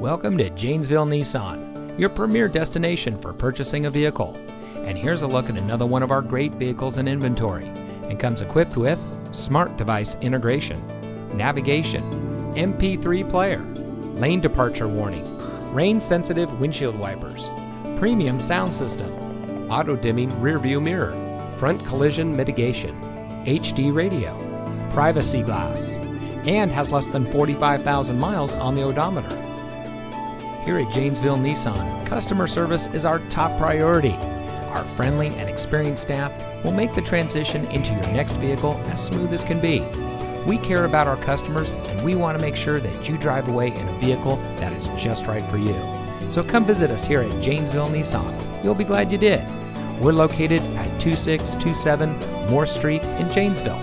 Welcome to Janesville Nissan, your premier destination for purchasing a vehicle. And here's a look at another one of our great vehicles in inventory and comes equipped with smart device integration, navigation, MP3 player, lane departure warning, rain sensitive windshield wipers, premium sound system, auto dimming rear view mirror, front collision mitigation, HD radio, privacy glass, and has less than 45,000 miles on the odometer. Here at Janesville Nissan, customer service is our top priority. Our friendly and experienced staff will make the transition into your next vehicle as smooth as can be. We care about our customers and we want to make sure that you drive away in a vehicle that is just right for you. So come visit us here at Janesville Nissan. You'll be glad you did. We're located at 2627 Morse Street in Janesville.